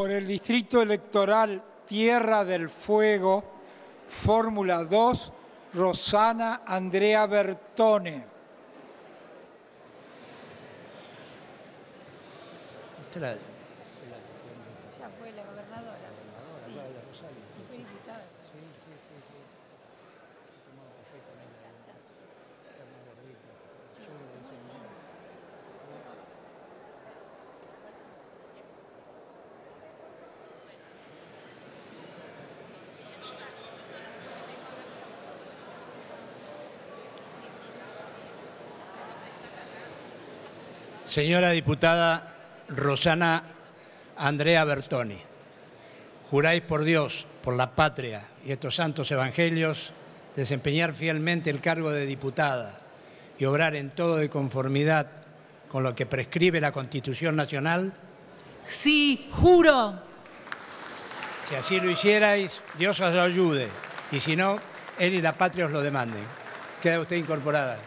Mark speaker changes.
Speaker 1: por el Distrito Electoral Tierra del Fuego, Fórmula 2, Rosana Andrea Bertone.
Speaker 2: Ya fue la gobernadora. Sí.
Speaker 3: Señora diputada Rosana Andrea Bertoni, juráis por Dios, por la patria y estos santos evangelios desempeñar fielmente el cargo de diputada y obrar en todo de conformidad con lo que prescribe la Constitución Nacional.
Speaker 4: Sí, juro.
Speaker 3: Si así lo hicierais, Dios os ayude y si no, Él y la patria os lo demanden. Queda usted incorporada.